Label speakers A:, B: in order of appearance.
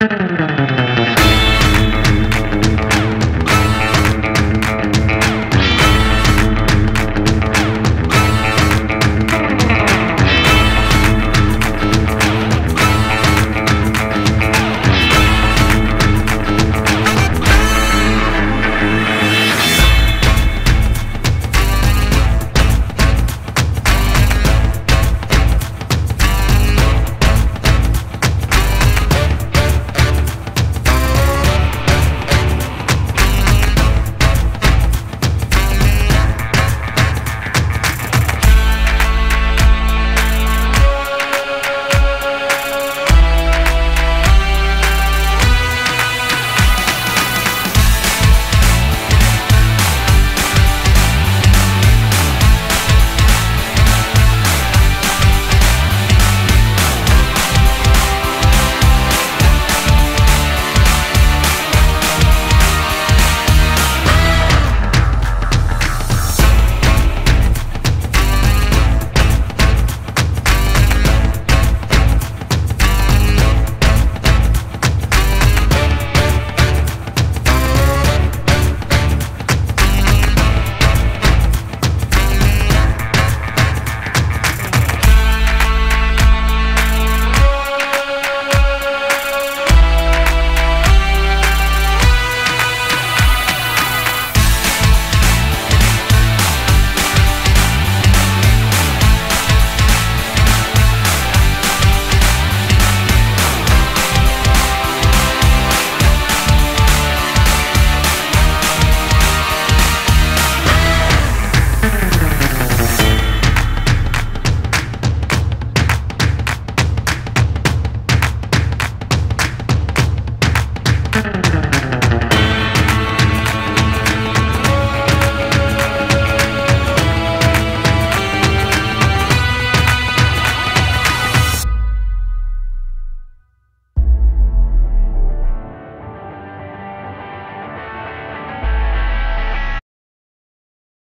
A: you